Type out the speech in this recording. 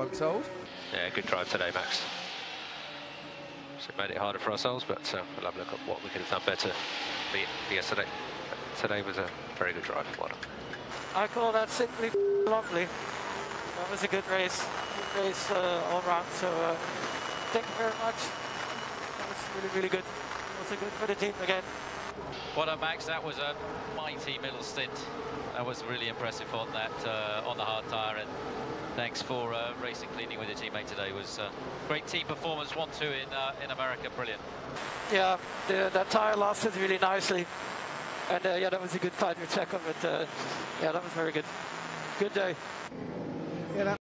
I'm told. Yeah, good drive today, Max. So it made it harder for ourselves, but uh, we'll have a look at what we could have done better for for yesterday. But today was a very good drive. Well done. I call that simply lovely. That was a good race, good race uh, all round. So uh, thank you very much. That was really, really good. Also good for the team again. Well done, Max. That was a mighty middle stint. That was really impressive on that uh, on the hard tyre. And thanks for uh, racing cleaning with your teammate today. It was uh, great team performance. One two in uh, in America. Brilliant. Yeah, the, that tyre lasted really nicely. And uh, yeah, that was a good fight with Checo, but uh, yeah, that was very good. Good day.